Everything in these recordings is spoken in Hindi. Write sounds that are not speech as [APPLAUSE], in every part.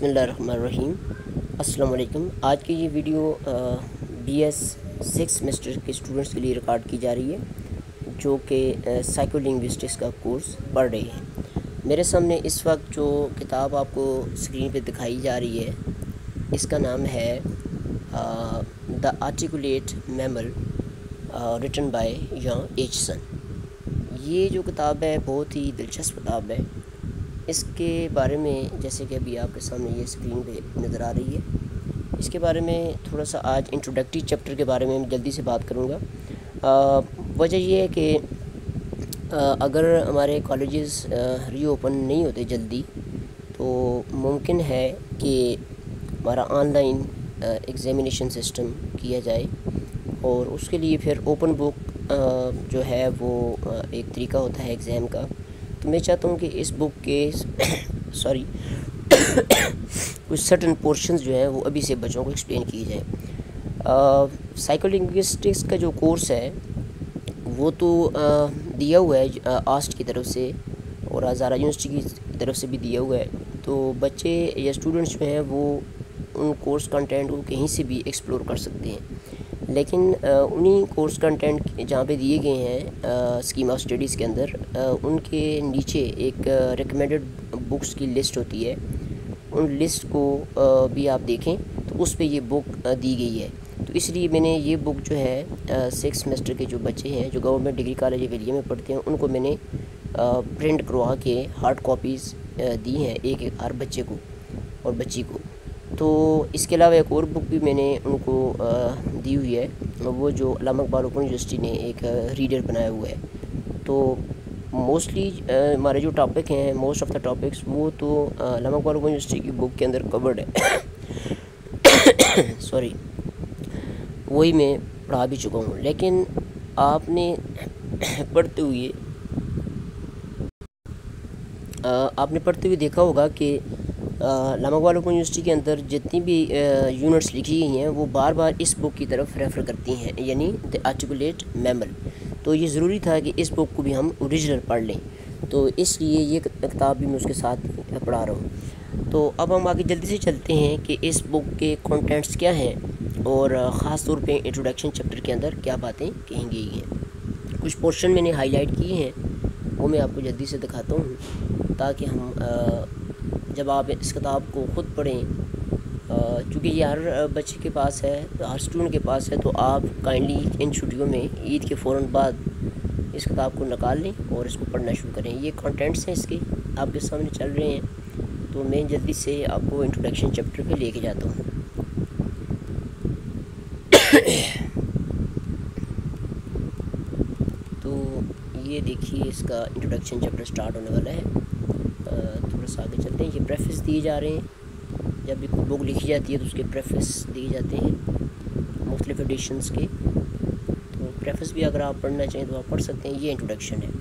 बिसमीम अस्सलाम आज की ये video B S six semester के स्टूडेंट्स के लिए रिकॉर्ड की जा रही है, जो कि साइकोलिंग्विस्टिक्स का कोर्स पढ़ रहे हैं। मेरे सामने इस वक्त जो किताब आपको स्क्रीन पे दिखाई जा रही है, इसका नाम है the articulate mammal written by H Aitchison ये जो किताब है, बहुत ही दिलचस्प किताब है। इसके बारे में, जैसे कि अभी आपके सामने ये स्क्रीन पे नज़र आ रही है, इसके बारे में थोड़ा सा आज इंट्रोडक्टरी चैप्टर के बारे में जल्दी से बात करूँगा। वजह यह है कि अगर हमारे कॉलेजेस रीओपन नहीं होते जल्दी तो मुमकिन है कि हमारा ऑनलाइन एग्ज़ामिनेशन सिस्टम किया जाए और उसके लिए फिर ओपन बुक जो है वो एक तरीका होता है एग्ज़ाम का। तो मैं चाहता हूँ कि इस बुक के [COUGHS] सॉरी [COUGHS] कुछ सर्टन पोर्शंस जो हैं वो अभी से बच्चों को एक्सप्लेन किए जाए। साइकोलिंग्विस्टिक्स का जो कोर्स है वो तो आ, दिया हुआ है आस्ट की तरफ़ से और हज़ारा यूनिवर्सिटी की तरफ़ से भी दिया हुआ है। तो बच्चे या स्टूडेंट्स जो हैं वो उन कोर्स कंटेंट को कहीं से भी एक्सप्लोर कर सकते हैं। लेकिन उन्हीं कोर्स कंटेंट जहाँ पे दिए गए हैं स्कीम ऑफ़ स्टडीज़ के अंदर उनके नीचे एक रिकमेंडेड बुक्स की लिस्ट होती है। उन लिस्ट को भी आप देखें तो उस पर ये बुक दी गई है। तो इसलिए मैंने ये बुक जो है सिक्स सेमेस्टर के जो बच्चे हैं, जो गवर्नमेंट डिग्री कॉलेज एरिया में पढ़ते हैं, उनको मैंने प्रिंट करवा के हार्ड कॉपीज़ दी हैं एक एक हर बच्चे को और बच्ची को। तो इसके अलावा एक और बुक भी मैंने उनको दी हुई है वो जो अलामा इकबाल ओपन यूनिवर्सिटी ने एक रीडर बनाया हुआ है। तो मोस्टली हमारे जो टॉपिक हैं मोस्ट ऑफ़ द टॉपिक्स वो तो अलामा इकबाल ओपन यूनिवर्सिटी की बुक के अंदर कवर्ड है। [COUGHS] सॉरी वही मैं पढ़ा भी चुका हूँ। लेकिन आपने [COUGHS] पढ़ते हुए आपने पढ़ते हुए देखा होगा कि लामाकबाल ओपन यूनिवर्सिटी के अंदर जितनी भी यूनिट्स लिखी गई हैं, वो बार बार इस बुक की तरफ़ रेफ़र करती हैं, यानी द आर्टिकुलेट मेमल तो ये ज़रूरी था कि इस बुक को भी हम ओरिजिनल पढ़ लें। तो इसलिए ये किताब भी मैं उसके साथ पढ़ा रहा हूँ। तो अब हम आगे जल्दी से चलते हैं कि इस बुक के कंटेंट्स क्या हैं, और ख़ास तौर पे इंट्रोडक्शन चैप्टर के अंदर क्या बातें कही गई हैं कुछ पोर्शन मैंने हाईलाइट किए हैं, वो मैं आपको जल्दी से दिखाता हूँ, ताकि हम जब आप इस किताब को ख़ुद पढ़ें क्योंकि ये हर बच्चे के पास है, हर स्टूडेंट के पास है तो आप काइंडली इन छुट्टियों में ईद के फ़ौर बाद इस किताब को निकाल लें और इसको पढ़ना शुरू करें। ये कंटेंट्स हैं इसके, आपके सामने चल रहे हैं तो मैं जल्दी से आपको इंट्रोडक्शन चैप्टर पे लेके जाता हूँ। तो ये देखिए इसका इंट्रोडक्शन चैप्टर स्टार्ट होने वाला है। आगे चलते हैं। ये प्रेफेस दिए जा रहे हैं। जब भी कोई बुक लिखी जाती है तो उसके प्रेफेस दिए जाते हैं। मुख्तलिफ़ एडिशंस के। तो प्रेफेस भी अगर आप पढ़ना चाहें तो आप पढ़ सकते हैं। ये इंट्रोडक्शन है।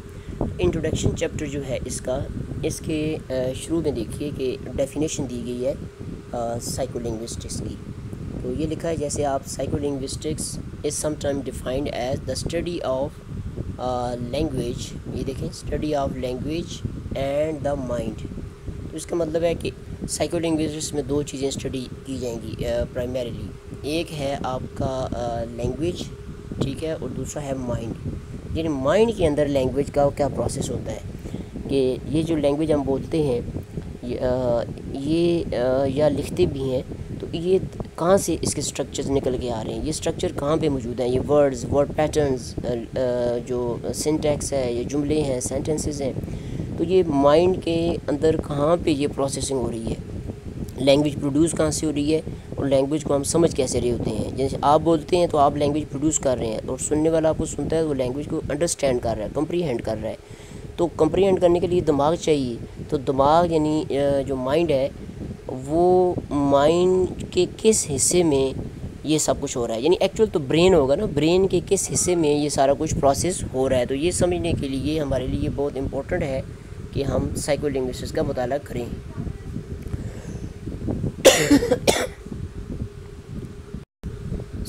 इंट्रोडक्शन चैप्टर जो है इसका, इसके शुरू में देखिए कि डेफिनेशन दी गई है साइकोलिंग्विस्टिक्स की। तो ये लिखा है, जैसे आप psycholinguistics is sometime defined as the study of language ये देखें study of language and the mind तो इसका मतलब है कि साइकोलिंग्विस्टिक्स में दो चीज़ें स्टडी की जाएँगी प्राइमरीली एक है आपका लैंग्वेज ठीक है और दूसरा है माइंड यानी माइंड के अंदर लैंग्वेज का क्या प्रोसेस होता है? कि ये जो लैंग्वेज हम बोलते हैं ये, या लिखते भी हैं तो ये कहाँ से इसके स्ट्रक्चर्स निकल के आ रहे हैं? ये स्ट्रक्चर कहाँ पे मौजूद हैं? ये वर्ड्स वर्ड पैटर्न्स जो सिंटेक्स है ये जुमले हैं सेंटेंसेस हैं तो ये माइंड के अंदर कहाँ पे ये प्रोसेसिंग हो रही है? लैंग्वेज प्रोड्यूस कहाँ से हो रही है? और लैंग्वेज को हम समझ कैसे रहे होते हैं? जैसे आप बोलते हैं तो आप लैंग्वेज प्रोड्यूस कर रहे हैं और सुनने वाला आपको सुनता है तो लैंग्वेज को अंडरस्टैंड कर रहा है कम्प्रीहेंड कर रहा है। तो कम्प्रीहेंड करने के लिए दिमाग चाहिए। तो दिमाग यानी जो माइंड है, वो माइंड के किस हिस्से में ये सब कुछ हो रहा है? यानी एक्चुअल तो ब्रेन होगा ना? ब्रेन के किस हिस्से में ये सारा कुछ प्रोसेस हो रहा है? तो ये समझने के लिए, हमारे लिए बहुत इंपॉर्टेंट है कि हम साइकोलिंग्विस्टिक्स का मुताला करें।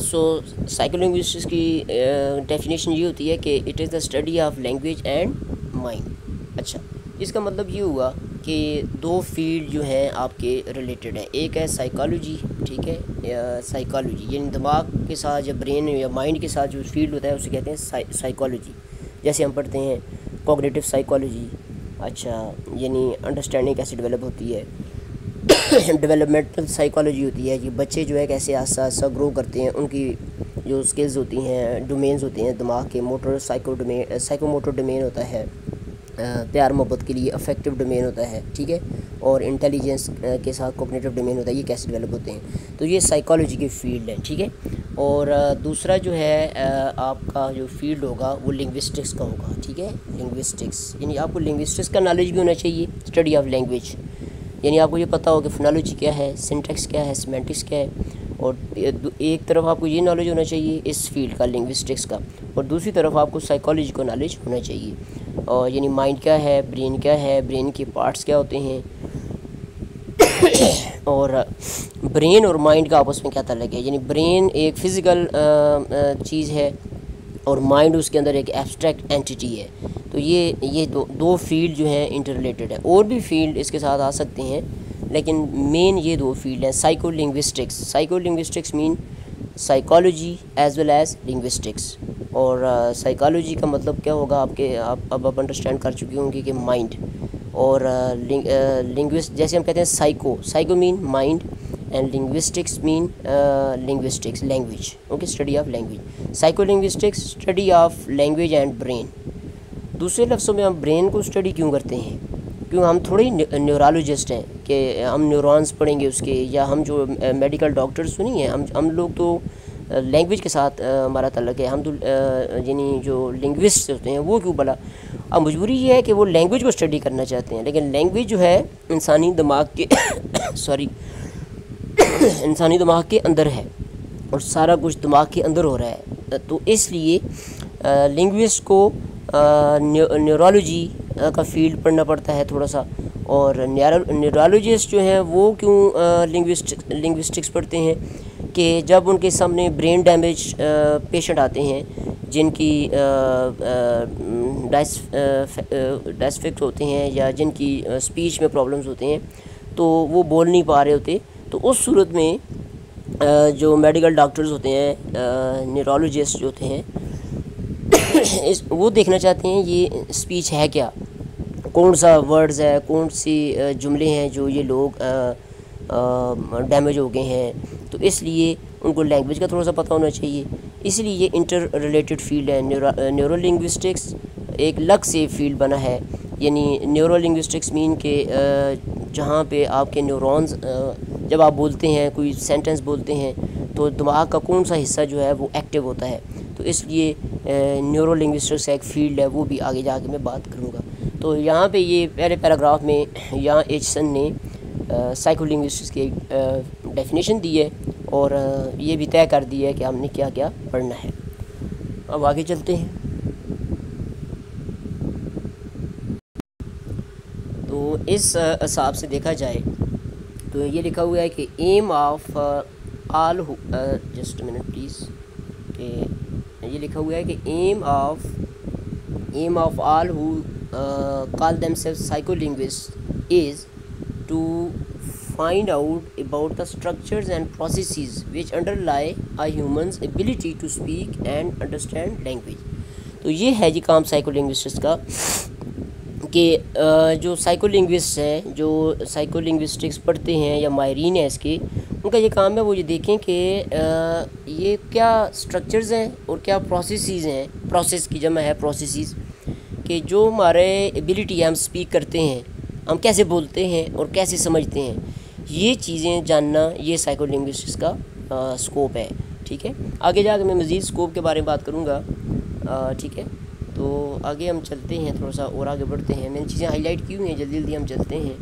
सो साइकोलिंग्विस्टिक्स की डेफिनेशन ये होती है कि it is the study of language and mind अच्छा इसका मतलब ये हुआ कि दो फ़ील्ड जो हैं आपके रिलेटेड हैं। एक है साइकोलॉजी ठीक है? साइकोलॉजी यानी दिमाग के साथ या ब्रेन या माइंड के साथ जो फ़ील्ड होता है, उसे कहते हैं साइकोलॉजी जैसे हम पढ़ते हैं कोऑग्निटिव साइकोलॉजी अच्छा यानी अंडरस्टैंडिंग कैसे डेवलप होती है? [COUGHS] डेवलपमेंटल साइकोलॉजी होती है कि बच्चे जो है कैसे आस्ता आस्ता ग्रो करते हैं, उनकी जो स्किल्स होती हैं डोमेन्स होते हैं दिमाग के motor psycho domain psychomotor domain होता है प्यार मोहब्बत के लिए अफेक्टिव डोमेन होता है, ठीक है? और इंटेलिजेंस के साथ कोऑपरेटिव डोमेन होता है, ये कैसे डेवलप होते हैं? तो ये साइकोलॉजी की फ़ील्ड है, ठीक है? और दूसरा जो है आपका जो फ़ील्ड होगा, वो लिंग्विस्टिक्स का होगा, ठीक है? लिंग्विस्टिक्स यानी आपको लिंग्विस्टिक्स का नॉलेज भी होना चाहिए स्टडी ऑफ़ लैंग्वेज यानी आपको ये पता हो कि फोनोलॉजी क्या है सिंटेक्स क्या है सीमेंटिक्स क्या है, और एक तरफ़ आपको ये नॉलेज होना चाहिए, इस फ़ील्ड का लिंग्विस्टिक्स का, और दूसरी तरफ़ आपको साइकोलॉजी का नॉलेज होना चाहिए. और यानी माइंड क्या है ब्रेन क्या है ब्रेन के पार्ट्स क्या होते हैं और ब्रेन और माइंड का आपस में क्या तलक है? यानी ब्रेन एक फ़िज़िकल चीज़ है और माइंड उसके अंदर एक एब्स्ट्रैक्ट एंटिटी है। तो ये ये दो दो फ़ील्ड जो हैं इंटर रिलेटेड है। और भी फ़ील्ड इसके साथ आ सकते हैं लेकिन मेन ये दो फ़ील्ड हैं psycholinguistics psycholinguistics mean psychology as well as linguistics और साइकोलॉजी uh, का मतलब क्या होगा? आपके आप अब आप अंडरस्टैंड कर चुके होंगे कि माइंड और लिंग्विस्ट जैसे हम कहते हैं psycho psycho mean mind and linguistics mean linguistics language okay study of language psycholinguistics study of language and brain दूसरे लफ्ज़ों में हम ब्रेन को स्टडी क्यों करते हैं? क्यों हम थोड़ी न्यूरोलॉजिस्ट हैं कि हम न्यूरॉन्स पढ़ेंगे उसके, या हम जो मेडिकल डॉक्टर्स हैं, हम हम लोग तो लैंग्वेज के साथ हमारा तल्लक है। हम तो यानी जो लिंग्विस्ट होते हैं, वो क्यों बोला अब मजबूरी ये है कि वो लैंग्वेज को स्टडी करना चाहते हैं, लेकिन लैंग्वेज जो है, इंसानी दिमाग के [COUGHS] सॉरी [COUGHS] इंसानी दिमाग के अंदर है और सारा कुछ दिमाग के अंदर हो रहा है। तो इसलिए लिंग्विस्ट को न्यूरोलॉजी का फ़ील्ड पढ़ना पड़ता है थोड़ा सा। और न्यूरोलॉजिस्ट जो हैं, वो क्यों लिंग्विस्ट लिंग्विस्टिक्स पढ़ते हैं? कि जब उनके सामने ब्रेन डैमेज पेशेंट आते हैं, जिनकी डायसफिक्ट होते हैं या जिनकी स्पीच में प्रॉब्लम्स होते हैं तो वो बोल नहीं पा रहे होते तो उस सूरत में जो मेडिकल डॉक्टर्स होते हैं न्यूरोलॉजिस्ट जो होते हैं, [COUGHS] इस, वो देखना चाहते हैं ये स्पीच है क्या? कौन सा वर्ड्स है, कौन सी जुमले हैं जो ये लोग डैमेज हो गए हैं? तो इसलिए उनको लैंग्वेज का थोड़ा सा पता होना चाहिए। इसलिए ये इंटर रिलेटेड फ़ील्ड है न्यूरो लिंग्विस्टिक्स एक लग से फ़ील्ड बना है। यानी न्यूरो लिंग्विस्टिक्स मीन के जहाँ पे आपके न्यूरॉन्स जब आप बोलते हैं, कोई सेंटेंस बोलते हैं तो दिमाग का कौन सा हिस्सा जो है वो एक्टिव होता है। तो इसलिए न्यूरो लिंग्विस्टिक्स एक फ़ील्ड है, वो भी आगे जाके मैं बात करूँगा। तो यहाँ पे ये पहले पैराग्राफ में, यहाँ एचसन ने साइको लिंग्विस्टिक्स की डेफिनेशन दी है और ये भी तय कर दिया है कि हमने क्या क्या पढ़ना है। अब आगे चलते हैं। तो इस हिसाब से देखा जाए तो ये लिखा हुआ है कि aim of all just minute please ये लिखा हुआ है कि aim of aim of all who call themselves psycholinguist is to find out about the structures and processes which underlie a human's ability to speak and understand language. तो ये है जी काम साइको का, कि जो साइको लिंग्विस्ट हैं, जो साइको लिंग्विस्टिक्स पढ़ते हैं या माहरीन हैं इसके, उनका ये काम है वो ये देखें कि ये क्या स्ट्रक्चर्स हैं और क्या प्रोसेसेस हैं प्रोसेस की जमा है प्रोसेसेस कि जो हमारे एबिलिटी है हम स्पीक करते हैं, हम कैसे बोलते हैं और कैसे समझते हैं। ये चीज़ें जानना ये साइको का आ, स्कोप है ठीक है? आगे जाकर मैं मज़ीद स्कोप के बारे में बात करूँगा ठीक है? तो आगे हम चलते हैं थोड़ा सा और आगे बढ़ते हैं। मैंने चीज़ें हाईलाइट की हुई हैं जल्दी जल्दी हम चलते हैं।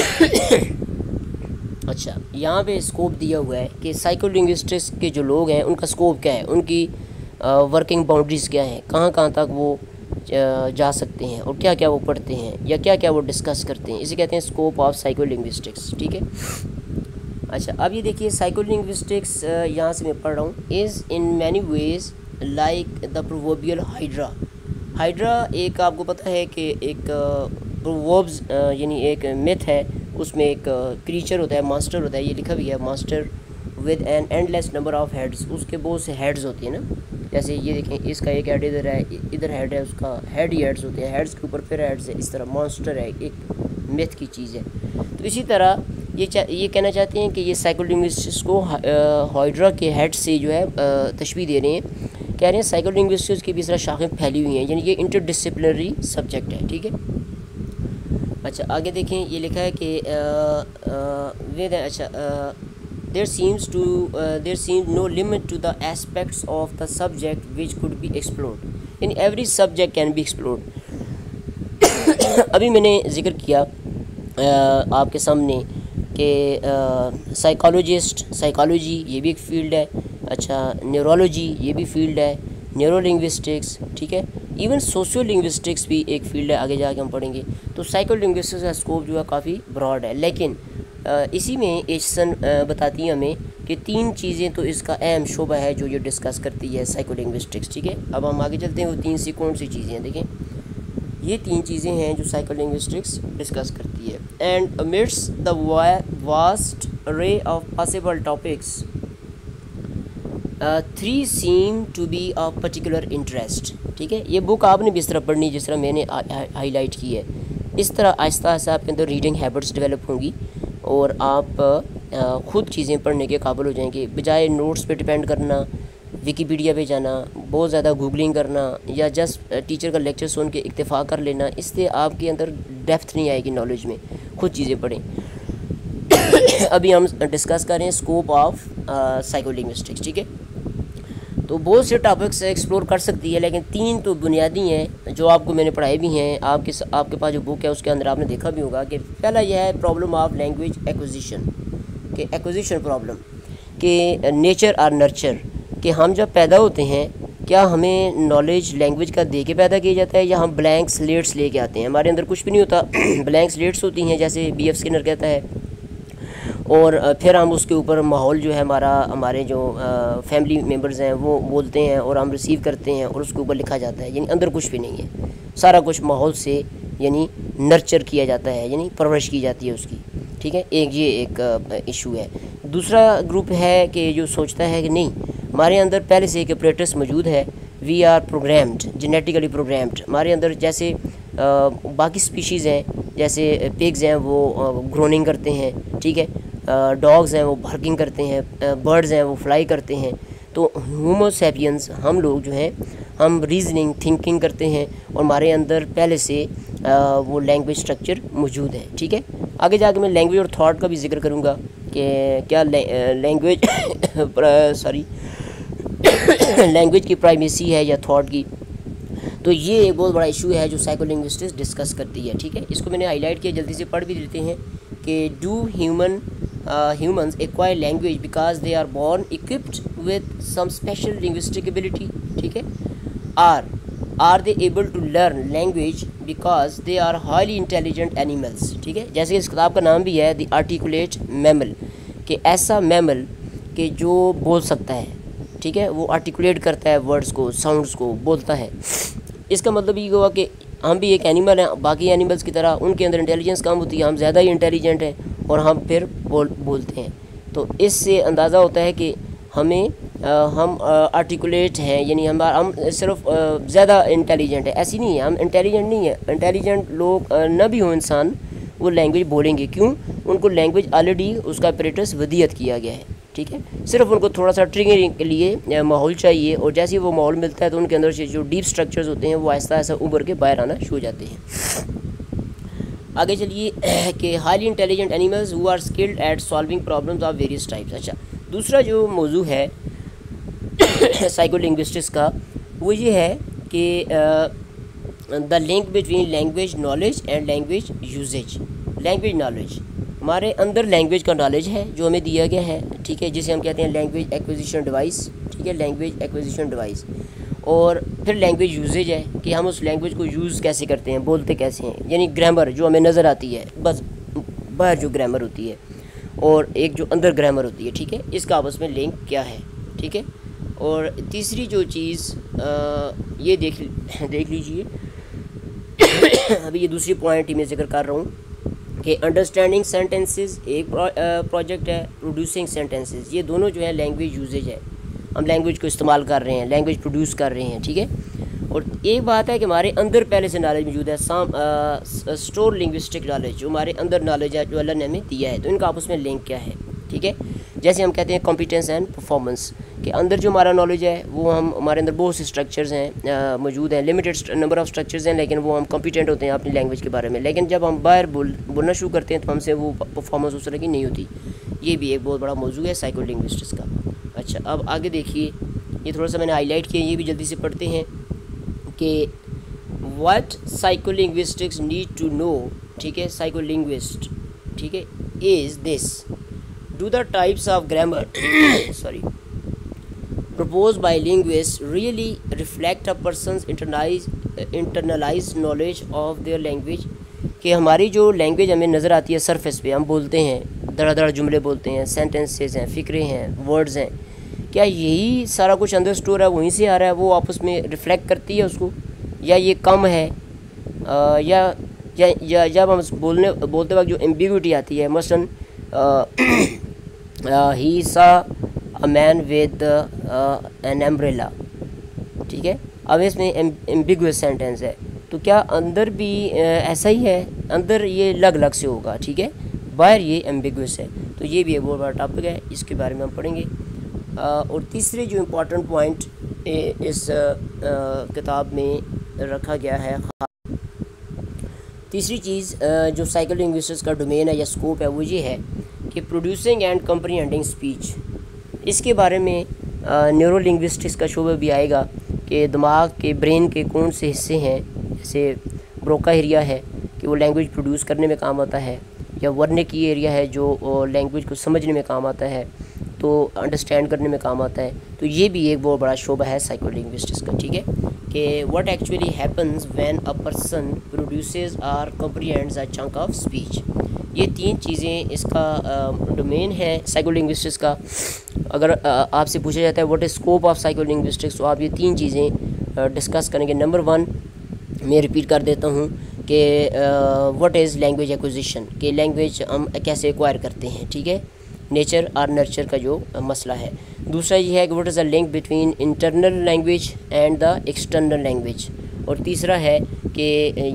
[COUGHS] अच्छा यहाँ पे स्कोप दिया हुआ है कि साइको के जो लोग हैं उनका स्कोप क्या है? उनकी वर्किंग बाउंड्रीज़ क्या हैं? कहाँ कहाँ तक वो जा सकते हैं और क्या क्या वो पढ़ते हैं या क्या क्या वो डिस्कस करते हैं। इसे कहते हैं स्कोप ऑफ़ साइको लिंग्विस्टिक्स ठीक है? अच्छा अब ये देखिए साइको लिंग्विस्टिक्स यहाँ से मैं पढ़ रहा हूँ। Is in many ways like the proverbial hydra hydra एक आपको पता है कि एक प्रोवर्ब्स यानी एक मिथ है। उसमें एक क्रीचर होता है मास्टर होता है। ये लिखा भी है master with an endless number of heads उसके बहुत से हेड्स होती है ना। जैसे ये देखें, इसका एक हेड इधर है, इधर हेड है, उसका हेड ही हेड्स होते हैं हेड्स के ऊपर फिर हेड्स है। इस तरह मॉन्स्टर है, एक मिथ की चीज़ है। तो इसी तरह ये ये कहना चाहते हैं कि ये साइकोलिंग्विस्टिक्स को हाइड्रा के हेड से जो है तशबी दे रहे हैं। कह रहे हैं साइकोलिंग्विस्टिक्स की भी तरह शाखें फैली हुई हैं, यानी ये इंटरडिसिप्लिनरी सब्जेक्ट है, ठीक है? अच्छा आगे देखें, ये लिखा है कि वेद अच्छा there seems to uh, there seems no limit to the aspects of the subject which could be explored. In every subject can be explored. [COUGHS] अभी मैंने ज़िक्र किया आ, आपके सामने कि साइकोलॉजिस्ट साइकोलॉजी ये भी एक फ़ील्ड है अच्छा न्यूरोलॉजी ये भी फ़ील्ड है न्यूरो लिंग्विस्टिक्स ठीक है? इवन सोशियो लिंग्विस्टिक्स भी एक फ़ील्ड है आगे जाके हम पढ़ेंगे। तो साइको लिंग्विस्टिक्स का स्कोप जो है काफ़ी ब्रॉड है। लेकिन इसी में एशन बताती है हमें कि तीन चीज़ें तो इसका अहम शोबा है जो ये डिस्कस करती है साइको लिंग्विस्टिक्स ठीक है? अब हम आगे चलते हैं, वो तीन सी कौन सी चीज़ें देखें। ये तीन चीज़ें हैं जो साइको लिंग्विस्टिक्स डिस्कस करती है। Amidst the vast array of possible topics three seem to be of particular interest ठीक है? ये बुक आपने भी इस तरह पढ़नी जिस तरह मैंने हाईलाइट की है। इस तरह आहिस्ता आहिस्ता आपके अंदर रीडिंग हैबिट्स डेवलप होंगी। और आप ख़ुद चीज़ें पढ़ने के काबिल हो जाएँगे। बजाय नोट्स पे डिपेंड करना विकीपीडिया पे जाना, बहुत ज़्यादा गूगलिंग करना, या जस्ट टीचर का लेक्चर सुन के इतफ़ा कर लेना, इससे आपके अंदर डेप्थ नहीं आएगी नॉलेज में, खुद चीज़ें पढ़ें। [COUGHS] अभी हम डिस्कस करें स्कोप ऑफ़ साइकोलिंग्विस्टिक्स ठीक है? तो बहुत से टॉपिक्स एक्सप्लोर कर सकती है, लेकिन तीन तो बुनियादी हैं, जो आपको मैंने पढ़ाए भी हैं, आपके आपके पास जो बुक है, उसके अंदर आपने देखा भी होगा कि पहला यह है प्रॉब्लम ऑफ़ लैंग्वेज एक्विजिशन के एक्विजिशन प्रॉब्लम के नेचर और नर्चर कि हम जब पैदा होते हैं, क्या हमें नॉलेज लैंग्वेज का दे के पैदा किया जाता है, या हम ब्लैंक स्लेट्स लेके आते हैं? हमारे अंदर कुछ भी नहीं होता [CLEARS THROAT] ब्लैंक स्लेट्स होती हैं, जैसे बी एफ़ स्किनर कहता है और फिर हम उसके ऊपर माहौल जो है हमारा, हमारे जो फैमिली मेंबर्स हैं, वो बोलते हैं और हम रिसीव करते हैं और उसके ऊपर लिखा जाता है, यानी अंदर कुछ भी नहीं है। सारा कुछ माहौल से, यानी नर्चर किया जाता है, यानी परवरिश की जाती है उसकी। ठीक है? एक, ये एक इशू है। दूसरा ग्रुप है कि जो सोचता है कि नहीं, हमारे अंदर पहले से एक ऑपरेटर्स मौजूद है we are programmed genetically programmed हमारे अंदर जैसे बाकी स्पीशीज़ हैं, जैसे पिग्स हैं, वो ग्रोनिंग करते हैं। ठीक है? डॉग्स हैं वो बर्किंग करते हैं बर्ड्स हैं वो फ्लाई करते हैं। तो होमोसेपियंस हम लोग जो हैं हम रीजनिंग थिंकिंग करते हैं और हमारे अंदर पहले से आ, वो लैंग्वेज स्ट्रक्चर मौजूद है ठीक है? आगे जाके मैं लैंग्वेज और थॉट का भी ज़िक्र करूँगा कि क्या लैंग्वेज सॉरी लैंग्वेज की प्राइमेसी है या थॉट की। तो ये एक बहुत बड़ा इशू है जो साइकोलिंग्विस्टिक्स डिस्कस करती है ठीक है? इसको मैंने हाईलाइट किया जल्दी से पढ़ भी देते हैं कि do human uh, humans acquire language because they are born equipped with some special linguistic ability ठीक है are are they able to learn language because they are highly intelligent animals ठीक है जैसे इस किताब का नाम भी है द आर्टिकुलेट मैमल कि ऐसा मैमल कि जो बोल सकता है ठीक है वो आर्टिकुलेट करता है वर्ड्स को साउंड्स को बोलता है इसका मतलब ये हुआ कि हम भी एक एनिमल हैं बाकी एनिमल्स की तरह उनके अंदर इंटेलिजेंस कम होती है हम ज़्यादा ही इंटेलिजेंट हैं और हम फिर बोल बोलते हैं। तो इससे अंदाज़ा होता है कि हमें आ, हम आर्टिकुलेट हैं यानी हम हम सिर्फ़ ज़्यादा इंटेलिजेंट है। ऐसी नहीं है हम इंटेलिजेंट नहीं है। इंटेलिजेंट लोग न भी हो इंसान वो लैंग्वेज बोलेंगे। क्यों? उनको लैंग्वेज ऑलरेडी उसका ऑपरेटर्स वदियत किया गया है ठीक है? सिर्फ़ उनको थोड़ा सा ट्रिगरिंग के लिए माहौल चाहिए और जैसे ही वो माहौल मिलता है तो उनके अंदर से जो डीप स्ट्रक्चर्स होते हैं वो ऐसा ऐसा उभर के बाहर आना शुरू हो जाते हैं। आगे चलिए, [CLEARS THROAT] कि highly intelligent animals who are skilled at solving problems of various types अच्छा दूसरा जो मौजू है [CLEARS THROAT] साइको लिंग्विस्टिक्स का, वो ये है कि the link between language knowledge and language usage language knowledge हमारे अंदर लैंग्वेज का नॉलेज है, जो हमें दिया गया है, ठीक है, जिसे हम कहते हैं लैंग्वेज एक्विजिशन डिवाइस ठीक है लैंग्वेज एक्विजिशन डिवाइस और फिर लैंग्वेज यूजेज है कि हम उस लैंग्वेज को यूज़ कैसे करते हैं, बोलते कैसे हैं। यानी ग्रामर जो हमें नज़र आती है, बस बाहर जो ग्रामर होती है और एक जो अंदर ग्रामर होती है, ठीक है? इसका आपस में लिंक क्या है, ठीक है? और तीसरी जो चीज़ ये देख देख लीजिए। [COUGHS] अभी ये दूसरी पॉइंट ही मैं ज़िक्र कर रहा हूँ कि अंडरस्टैंडिंग सेंटेंसेस एक प्रोजेक्ट है प्रोड्यूसिंग सेंटेंसेस ये दोनों जो है लैंग्वेज यूजेज है। हम लैंग्वेज को इस्तेमाल कर रहे हैं लैंग्वेज प्रोड्यूस कर रहे हैं, ठीक है? और एक बात है कि हमारे अंदर पहले से नॉलेज मौजूद है, साम स्टोर लिंग्विस्टिक नॉलेज जो हमारे अंदर नॉलेज है, जो अल्लाह ने हमें दिया है तो इनका आपस में लिंक क्या है, ठीक है? जैसे हम कहते हैं कॉम्पिटेंस एंड परफॉर्मेंस के अंदर जो हमारा नॉलेज है, वो हम, हमारे अंदर बहुत से स्ट्रक्चर्स हैं मौजूद हैं लिमिटेड नंबर ऑफ़ स्ट्रक्चर्स हैं, लेकिन वो हम कॉम्पिटेंट होते हैं अपनी लैंग्वेज के बारे में। लेकिन जब हम बाहर बोल, बोलना शुरू करते हैं तो हमसे वो परफॉर्मेंस उस तरह की नहीं होती। ये भी एक बहुत बड़ा मौजू है साइको लिंग्विस्टिक्स का। अच्छा अब आगे देखिए, ये थोड़ा सा मैंने हाईलाइट किया, ये भी जल्दी से पढ़ते हैं कि what psycholinguistics need to know ठीक है साइको लिंग्विस्ट ठीक है is this do the types of grammar sorry propose by linguist really reflect a person's internalise internalized knowledge of their language? कि हमारी जो लैंग्वेज हमें नज़र आती है सरफेस पे, हम बोलते हैं दड़ा दड़ा जुमले बोलते हैं सेंटेंसेस हैं, फ़िक्रे हैं वर्ड्स हैं क्या यही सारा कुछ अंदर स्टोर है? वहीं से आ रहा है वो आपस में रिफ्लेक्ट करती है उसको। या ये कम है? आ, या, या जब हम बोलने बोलते वक्त जो एम्बिग्यूटी आती है मसलन ही सा a man with an umbrella ठीक है? अब इसमें एम्बिगुअस सेंटेंस है। तो क्या अंदर भी ऐसा ही है? अंदर ये लग लग से होगा ठीक है? बाहर ये एम्बिगुअस है। तो ये भी एक बहुत बड़ा टॉपिक है इसके बारे में हम पढ़ेंगे। और तीसरे जो इम्पोर्टेंट पॉइंट इस किताब में रखा गया है तीसरी चीज़ जो साइकिल लिंग्विस्टिक्स का डोमेन है या स्कोप है, वो ये है कि प्रोड्यूसिंग एंड कंप्रीहेंडिंग स्पीच इसके बारे में न्यूरो लिंग्विस्टिक्स का शोबा भी आएगा कि दिमाग के ब्रेन के कौन से हिस्से हैं, जैसे ब्रोका एरिया है कि वो लैंग्वेज प्रोड्यूस करने में काम आता है, या वर्ने की एरिया है जो लैंग्वेज को समझने में काम आता है। तो अंडरस्टैंड करने में काम आता है। तो ये भी एक बहुत बड़ा शोबा है साइकोलिंग्विस्टिक्स का, ठीक है? कि what actually happens when a person produces or comprehends a chunk of speech ये तीन चीज़ें इसका डोमेन है साइकोलिंग्विस्टिक्स का। अगर आपसे पूछा जाता है what is scope of psycholinguistics तो आप ये तीन चीज़ें डिस्कस करेंगे। नंबर वन मैं रिपीट कर देता हूँ कि व्हाट इज़ लैंग्वेज एक्विजिशन कि लैंग्वेज हम कैसे एक्वायर करते हैं, ठीक है? नेचर और नर्चर का जो मसला है। दूसरा ये है कि what is a link between internal language and the external language और तीसरा है कि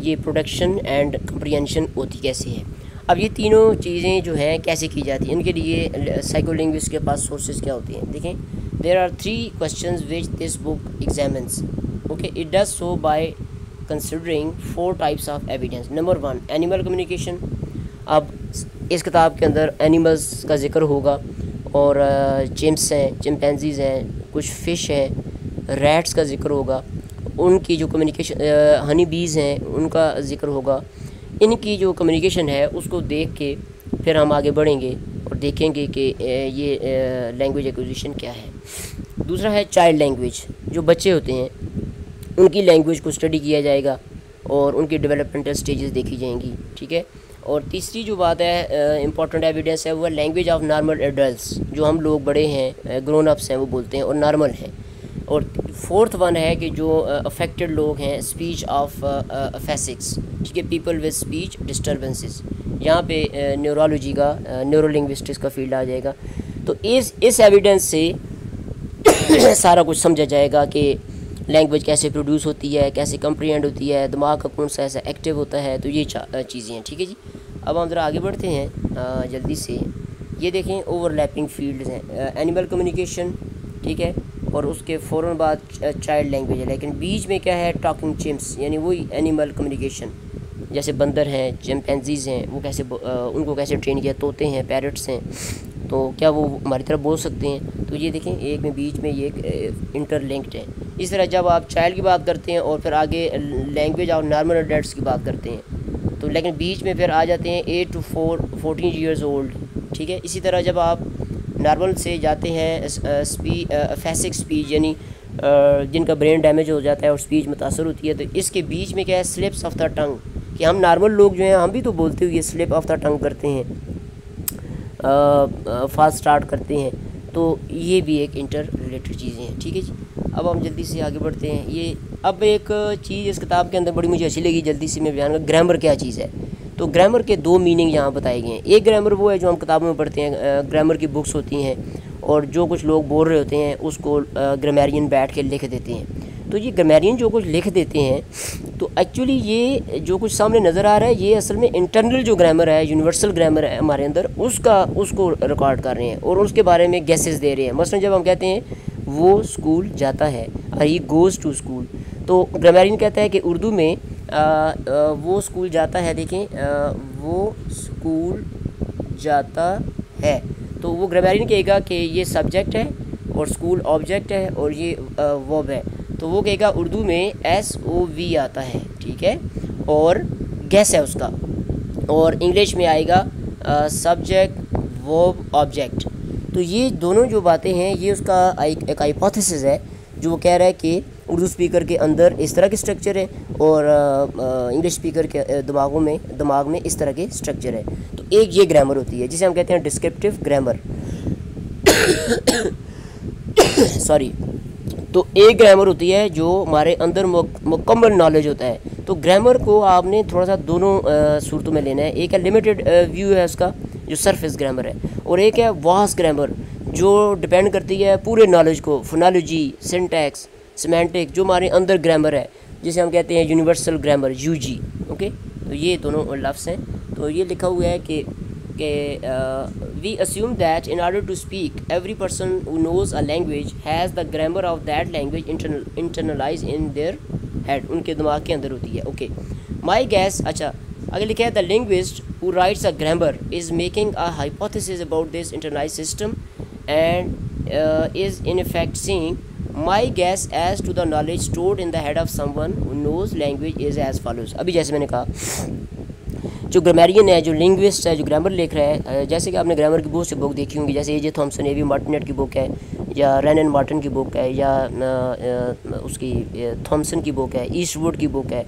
ये प्रोडक्शन एंड कंप्रीहेंशन होती कैसे है। अब ये तीनों चीज़ें जो हैं, कैसे की जाती हैं इनके लिए साइकोलिंग्विस्ट के पास सोर्सेज क्या होती हैं? देखें there are three question which this book examines okay it does so by considering four types of evidence number one animal communication अब इस किताब के अंदर एनिमल्स का ज़िक्र होगा और चिम्स हैं चिम्पेंजीज़ हैं, कुछ फ़िश हैं रैट्स का ज़िक्र होगा, उनकी जो कम्युनिकेशन हनी बीज़ हैं, उनका ज़िक्र होगा। इनकी जो कम्युनिकेशन है, उसको देख के फिर हम आगे बढ़ेंगे और देखेंगे कि ये लैंग्वेज एक्विजिशन क्या है। दूसरा है चाइल्ड लैंग्वेज जो बच्चे होते हैं, उनकी लैंग्वेज को स्टडी किया जाएगा और उनकी डेवलपमेंटल स्टेजेस देखी जाएँगी, ठीक है? और तीसरी जो बात है इंपॉर्टेंट एविडेंस है, वो लैंग्वेज ऑफ़ नॉर्मल एडल्ट जो हम लोग बड़े हैं ग्रोन अप्स हैं, वो बोलते हैं, और नॉर्मल हैं। और फोर्थ वन है कि जो अफेक्टेड लोग हैं स्पीच ऑफ़ अफेसिक्स ठीक है पीपल विद स्पीच डिस्टर्बेंसेस यहाँ पे न्यूरोलॉजी का न्यूरोलिंग्विस्टिक्स का फ़ील्ड आ जाएगा। तो इस इस एविडेंस से [COUGHS] सारा कुछ समझा जाएगा कि लैंग्वेज कैसे प्रोड्यूस होती है, कैसे कंप्रीहेंड होती है, दिमाग का कौन सा ऐसा एक्टिव होता है तो ये चीज़ें हैं, ठीक है जी? अब हम ज़रा आगे बढ़ते हैं जल्दी से। ये देखें ओवरलैपिंग फील्ड्स हैं एनिमल कम्युनिकेशन ठीक है? और उसके फ़ौर बाद चाइल्ड लैंग्वेज है, लेकिन बीच में क्या है टॉकिंग चिम्स यानी वही एनिमल कम्युनिकेशन जैसे बंदर हैं चिमपेंजीज़ हैं, वो कैसे उनको कैसे ट्रेन किया, तोते हैं पैरट्स हैं तो क्या वो हमारी तरफ़ बोल सकते हैं? तो ये देखें, एक में बीच में ये इंटरलिंक्ड है। इस तरह जब आप चाइल्ड की बात करते हैं और फिर आगे लैंग्वेज और नॉर्मल अडल्ट की बात करते हैं तो लेकिन बीच में फिर आ जाते हैं eight to four fourteen years old ठीक है? इसी तरह जब आप नॉर्मल से जाते हैं स्पी फैसिक स्पीच यानी जिनका ब्रेन डैमेज हो जाता है और स्पीच मुतासर होती है तो इसके बीच में क्या है? स्लिप्स ऑफ़ द टंग कि हम नॉर्मल लोग जो हैं, हम भी तो बोलते हुए स्लिप ऑफ़ द टंग करते हैं फास्ट स्टार्ट करते हैं। तो ये भी एक इंटर रिलेटेड चीज़ें हैं, ठीक है जी? अब हम जल्दी से आगे बढ़ते हैं। ये अब एक चीज़ इस किताब के अंदर बड़ी मुझे अच्छी लगी, जल्दी से मैं बयान कर ग्रामर क्या चीज़ है? तो ग्रामर के दो मीनिंग यहाँ बताए गए हैं। एक ग्रामर वो है जो हम किताबों में पढ़ते हैं ग्रामर की बुक्स होती हैं, और जो कुछ लोग बोल रहे होते हैं, उसको ग्रामेरियन बैठ के लिख देते हैं। तो ये ग्रामेरियन जो कुछ लिख देते हैं तो एक्चुअली ये जो कुछ सामने नज़र आ रहा है ये असल में इंटरनल जो ग्रामर है यूनिवर्सल ग्रामर है हमारे अंदर उसका उसको रिकॉर्ड कर रहे हैं और उसके बारे में गैसेस दे रहे हैं। मसलन जब हम कहते हैं वो स्कूल जाता है आई गोज़ टू स्कूल तो ग्रामेरियन कहता है कि उर्दू में आ, आ, वो स्कूल जाता है देखें आ, वो स्कूल जाता है। तो वो ग्रामेरियन कहेगा कि ये सब्जेक्ट है और स्कूल ऑब्जेक्ट है और ये वर्ब है। तो वो कहेगा, उर्दू में एस ओ वी आता है, ठीक है? और गैस है उसका। और इंग्लिश में आएगा सब्जेक्ट वर्ब ऑब्जेक्ट तो ये दोनों जो बातें हैं, ये उसका एक हाइपोथेसिस है, जो वो कह रहा है कि उर्दू स्पीकर के अंदर इस तरह के स्ट्रक्चर है और इंग्लिश स्पीकर के दिमागों में, दिमाग में इस तरह के स्ट्रक्चर है। तो एक ये ग्रामर होती है, जिसे हम कहते हैं डिस्क्रिप्टिव ग्रामर सॉरी तो एक ग्रामर होती है जो हमारे अंदर मुकम्मल नॉलेज होता है। तो ग्रामर को आपने थोड़ा सा दोनों सूरतों में लेना है। एक है लिमिटेड व्यू है उसका, जो सरफेस ग्रामर है। और एक है वास ग्रामर जो डिपेंड करती है पूरे नॉलेज को। फोनोलॉजी सिंटैक्स सीमेंटिक जो हमारे अंदर ग्रामर है। जिसे हम कहते हैं यूनिवर्सल ग्रामर यूजी ओके तो ये दोनों लफ्स हैं। तो ये लिखा हुआ है कि के we assume that in order to speak every person who knows a language has the grammar of that language internalise in their head उनके दिमाग के अंदर होती है। ओके माई गैस अच्छा अगर लिखा है the linguist who writes a grammar is making a hypothesis about this internalise system and is in effect seeing my guess as to the knowledge stored in the head of someone who knows language is as follows अभी जैसे मैंने कहा जो ग्रामेरियन है, जो लिंग्विस्ट है, जो ग्रामर लिख रहा है जैसे कि आपने ग्रामर की बहुत सी बुक देखी होंगी, जैसे A J Thomson A V Martinet की बुक है, या रैन एंड मार्टिन की बुक है, या उसकी थॉमसन की बुक है ईस्टवुड की बुक है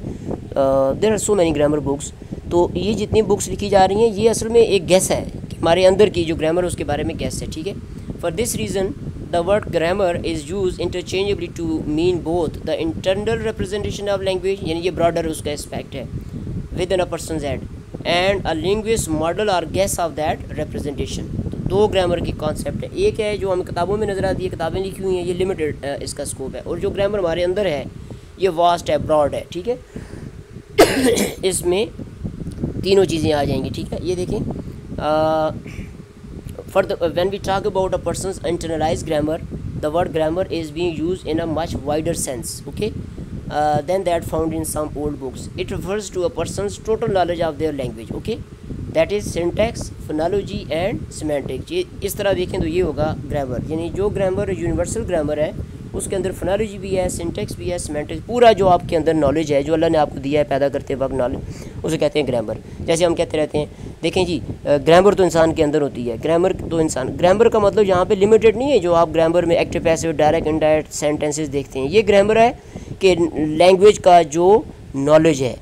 there are so many grammar books तो ये जितनी बुक्स लिखी जा रही हैं, ये असल में एक गैस है हमारे अंदर की जो ग्रामर उसके बारे में गैस है, ठीक है? For this reason the word grammar is use interchangeably to mean both the internal representation of language यानी ये ब्रॉडर उसका एस्पेक्ट है within a person and a linguist model और गेस ऑफ़ दैट रिप्रेजेंटेशन तो दो ग्रामर की कॉन्सेप्ट है। एक है जो हमें किताबों में नज़र आती है, किताबें लिखी हुई हैं, ये लिमिटेड इसका स्कोप है। और जो ग्रामर हमारे अंदर है, ये वास्ट है ब्रॉड है, ठीक है? [COUGHS] इसमें तीनों चीज़ें आ जाएँगी, ठीक है? ये देखें for the when we talk about a person internalise grammar the word grammar is being use in a much wider sense okay uh, than that found in some old books. It refers to a person's total knowledge of their language. Okay, that is syntax, phonology and semantics. ये इस तरह देखें तो ये होगा ग्रामर यानी जो ग्रामर यूनिवर्सल ग्रामर है उसके अंदर फोनोलॉजी भी है सिंटेक्स भी है सीमेंटिक्स पूरा जो आपके अंदर नॉलेज है जो अल्लाह ने आपको दिया है पैदा करते वक्त नॉलेज उसे कहते हैं ग्रामर जैसे हम कहते रहते हैं देखें जी ग्रामर तो इंसान के अंदर होती है ग्रामर तो इंसान ग्रामर का मतलब यहाँ पे लिमिटेड नहीं है जो आप ग्रामर में active passive direct indirect sentences देखते हैं ये ग्रामर है कि लैंग्वेज का जो नॉलेज है,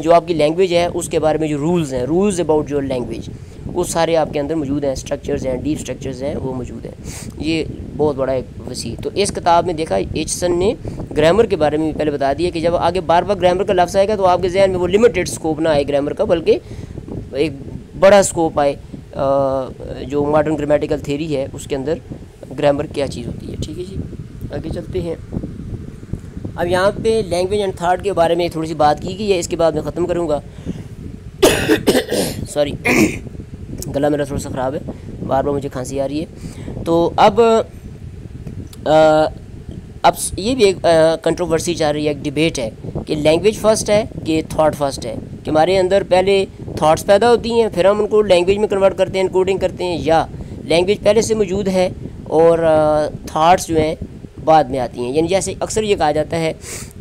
[CLEARS THROAT] जो आपकी लैंग्वेज है, उसके बारे में जो रूल्स हैं रूल्स अबाउट योर लैंग्वेज वो सारे आपके अंदर मौजूद हैं स्ट्रक्चर्स हैं डीप स्ट्रक्चर्स हैं, वो मौजूद हैं। ये बहुत बड़ा एक वसी तो इस किताब में देखा एचसन ने ग्रामर के बारे में भी पहले बता दिया कि जब आगे बार बार ग्रामर का लफ्ज़ आएगा तो आपके जहन में वो लिमिटेड स्कोप ना आए ग्रामर का, बल्कि एक बड़ा स्कोप आए जो मॉडर्न ग्रामेटिकल थेरी है, उसके अंदर ग्रामर क्या चीज़ होती है। ठीक है जी, आगे चलते हैं। अब यहाँ पे लैंग्वेज एंड थाट के बारे में थोड़ी सी बात की गई है इसके बाद मैं ख़त्म करूँगा। [COUGHS] सॉरी [COUGHS] गला मेरा थोड़ा सा ख़राब है बार बार मुझे खांसी आ रही है। तो अब आ, अब ये भी एक कंट्रोवर्सी चल रही है एक डिबेट है कि लैंग्वेज फ़र्स्ट है कि थाट फ़र्स्ट है। कि हमारे अंदर पहले थाट्स पैदा होती हैं फिर हम उनको लैंग्वेज में कन्वर्ट करते हैं कोडिंग करते हैं या लैंग्वेज पहले से मौजूद है और थाट्स जो हैं बाद में आती हैं। यानी जैसे अक्सर ये कहा जाता है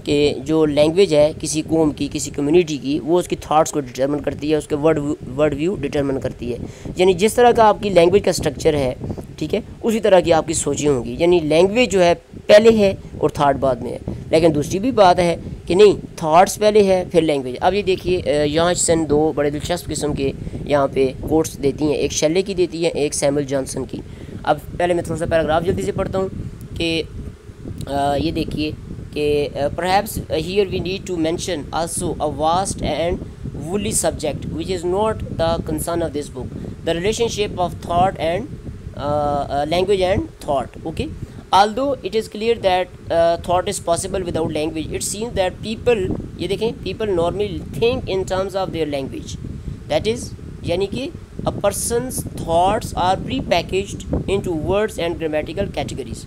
कि जो लैंग्वेज है किसी कौम की, किसी कम्युनिटी की, वो उसकी थाट्स को डिटर्मन करती है, उसके वर्ड वर्ड व्यू डिटर्मन करती है। यानी जिस तरह का आपकी लैंग्वेज का स्ट्रक्चर है, ठीक है, उसी तरह की आपकी सोचें होंगी। यानी लैंग्वेज जो है पहले है और थाट बाद में है। लेकिन दूसरी भी बात है कि नहीं थाट्स पहले है, फिर लैंग्वेज अब ये देखिए यहाँ सन दो बड़े दिलचस्प किस्म के यहाँ पे कोर्स देती हैं। एक शैले की देती है, एक सैमुअल जॉनसन की। अब पहले मैं थोड़ा सा पैराग्राफ जल्दी से पढ़ता हूँ कि ये देखिए कि perhaps here we need to mention also a vast and woolly subject which is not the concern of this book the relationship of thought and language and thought okay although it is clear that thought is possible without language it seems that people ये देखें people normally think in terms of their language that is यानी कि a person thoughts are pre package into words and grammatical categories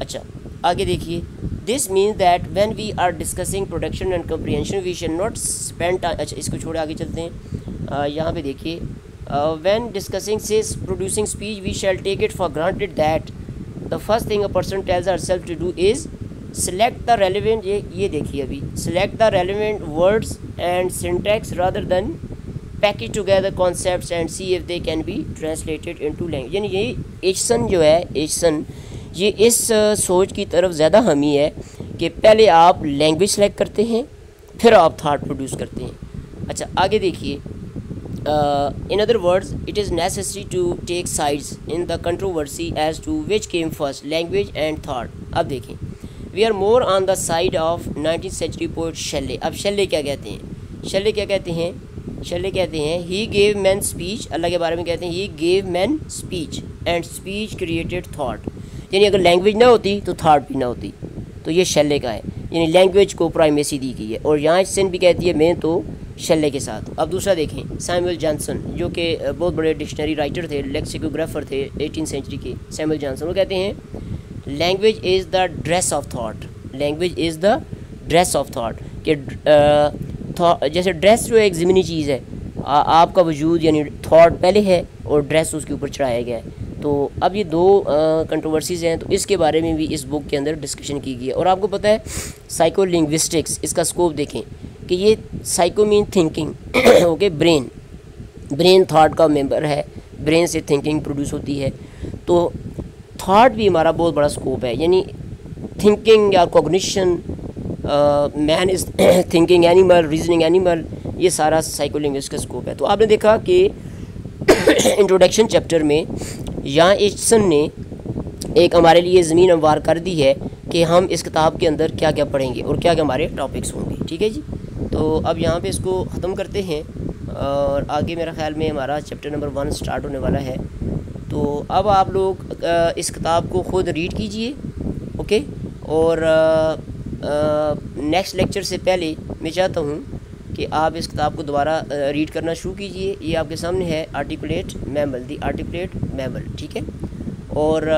अच्छा आगे देखिए। This means that when we are discussing production and comprehension we shall not spend अच्छा इसको छोड़े, आगे चलते हैं। यहाँ पे देखिए। When discussing this producing speech we shall take it for granted that the first thing a person tells our self to do is select the relevant ये ये देखिए अभी। Select the relevant words and syntax rather than package together concept and see if they can be translated in to language यानी ये एचसन जो है एचसन ये इस सोच की तरफ़ ज़्यादा हमी है कि पहले आप लैंग्वेज सेलेक्ट करते हैं, फिर आप थाट प्रोड्यूस करते हैं। अच्छा आगे देखिए। In other words it is necessary to take sides in the controversy as to which came first language and thought अब देखें। We are more on the side of nineteen century poet Shelley अब शल्ले क्या कहते हैं? शल्ले क्या कहते हैं? शल्ले कहते हैं ही गेव मैन स्पीच अल्लाह के बारे में कहते हैं he gave man speech and speech created thought यानी अगर लैंग्वेज ना होती तो थाट भी ना होती। तो ये शल्ले का है। यानी लैंग्वेज को प्राइमेसी दी गई है। और यहाँ सेन भी कहती है मैं तो शल्ले के साथ अब दूसरा देखें सैमुअल जॉनसन जो कि बहुत बड़े डिक्शनरी राइटर थे लेक्सिकोग्राफर थे एटीन सेंचुरी के सैमुअल जॉनसन वो कहते हैं language is the dress of thought language is the dress of thought कि जैसे ड्रेस जो एक ज़मीनी चीज़ है। आ, आपका वजूद यानी थाट पहले है और ड्रेस उसके ऊपर चढ़ाया गया है। तो अब ये दो कंट्रोवर्सीज़ हैं तो इसके बारे में भी इस बुक के अंदर डिस्कशन की गई है। और आपको पता है साइको लिंग्विस्टिक्स इसका स्कोप देखें कि ये psycho mean thinking okay brain brain thought का मेंबर है ब्रेन से थिंकिंग प्रोड्यूस होती है। तो थाट भी हमारा बहुत बड़ा स्कोप है, यानी थिंकिंग या cognition man is thinking animal reasoning animal ये सारा साइकोलिंग्विस्ट का स्कोप है। तो आपने देखा कि [COUGHS] इंट्रोडक्शन चैप्टर में यहाँ एचसन ने एक हमारे लिए ज़मीन अमवार कर दी है कि हम इस किताब के अंदर क्या क्या पढ़ेंगे और क्या क्या हमारे टॉपिक्स होंगे, ठीक है जी? तो अब यहाँ पे इसको ख़त्म करते हैं और आगे मेरा ख्याल में हमारा चैप्टर नंबर वन स्टार्ट होने वाला है। तो अब आप लोग इस किताब को ख़ुद रीड कीजिए ओके और नेक्स्ट लेक्चर से पहले मैं चाहता हूँ कि आप इस किताब को दोबारा रीड करना शुरू कीजिए। ये आपके सामने है articulate mammal the articulate mammal ठीक है? और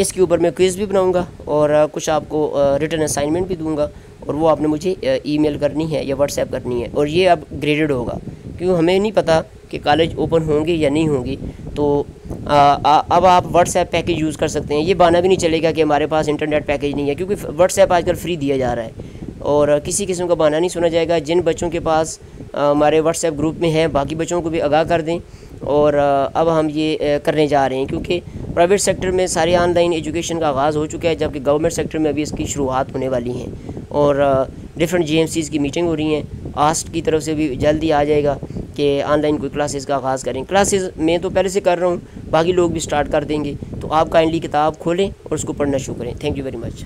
इसके ऊपर मैं क्विज़ भी बनाऊँगा और कुछ आपको रिटर्न असाइनमेंट भी दूँगा और वो आपने मुझे ईमेल करनी है या व्हाट्सएप करनी है और ये अब ग्रेडेड होगा। क्यों? हमें नहीं पता कि कॉलेज ओपन होंगे या नहीं होंगी। तो आ, आ, अब आप व्हाट्सएप पैकेज यूज़ कर सकते हैं। ये बाना भी नहीं चलेगा कि हमारे पास इंटरनेट पैकेज नहीं है क्योंकि व्हाट्सएप आजकल फ्री दिया जा रहा है। और किसी किस्म का बहाना नहीं सुना जाएगा। जिन बच्चों के पास हमारे व्हाट्सएप ग्रुप में हैं, बाकी बच्चों को भी आगाह कर दें और अब हम ये करने जा रहे हैं क्योंकि प्राइवेट सेक्टर में सारे ऑनलाइन एजुकेशन का आगाज़ हो चुका है, जबकि गवर्नमेंट सेक्टर में अभी इसकी शुरुआत होने वाली हैं और डिफरेंट जी की मीटिंग हो रही हैं। आस्ट की तरफ़ से भी जल्दी आ जाएगा कि ऑनलाइन कोई क्लासेस का आगाज़ करें। क्लासेस मैं तो पहले से कर रहा हूँ, बाकी लोग भी स्टार्ट कर देंगे। तो आप काइंडली किताब खोलें और उसको पढ़ना शुरू करें। Thank you very much